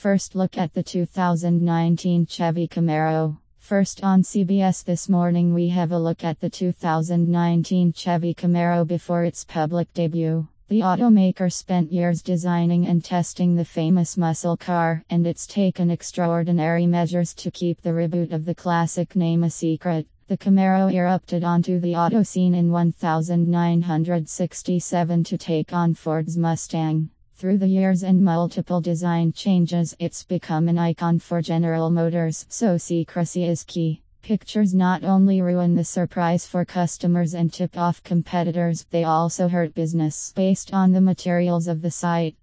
First look at the 2019 Chevy Camaro. First on CBS this morning we have a look at the 2019 Chevy Camaro before its public debut. The automaker spent years designing and testing the famous muscle car, and it's taken extraordinary measures to keep the reboot of the classic name a secret. The Camaro erupted onto the auto scene in 1967 to take on Ford's Mustang. Through the years and multiple design changes, it's become an icon for General Motors, so secrecy is key. Pictures not only ruin the surprise for customers and tip off competitors, they also hurt business. Based on the materials of the site,